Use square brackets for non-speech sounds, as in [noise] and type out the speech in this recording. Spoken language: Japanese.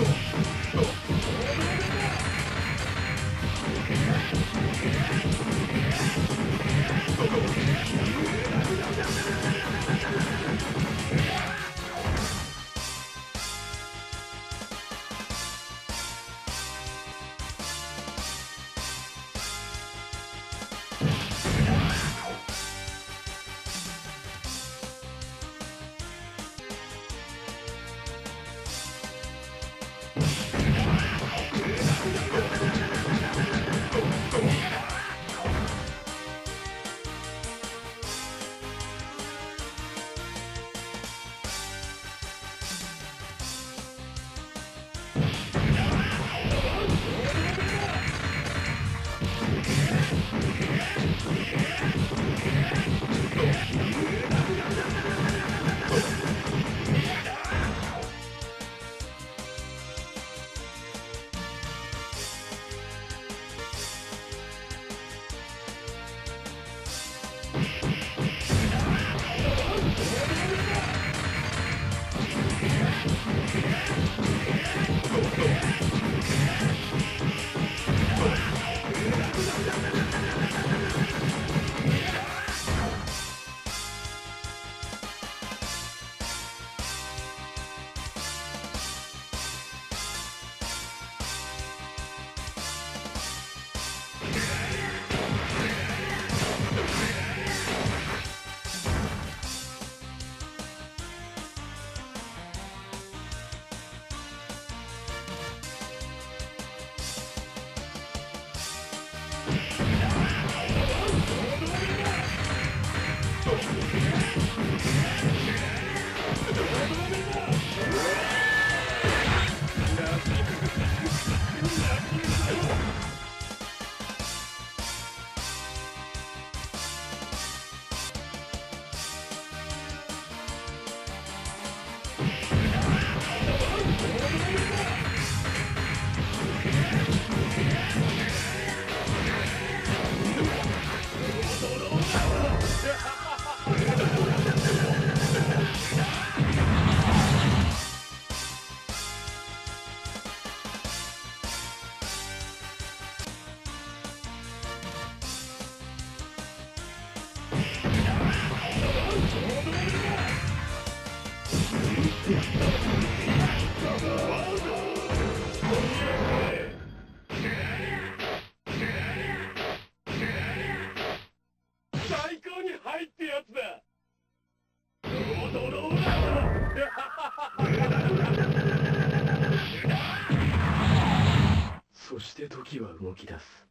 Oh. [laughs] そして時は動き出す。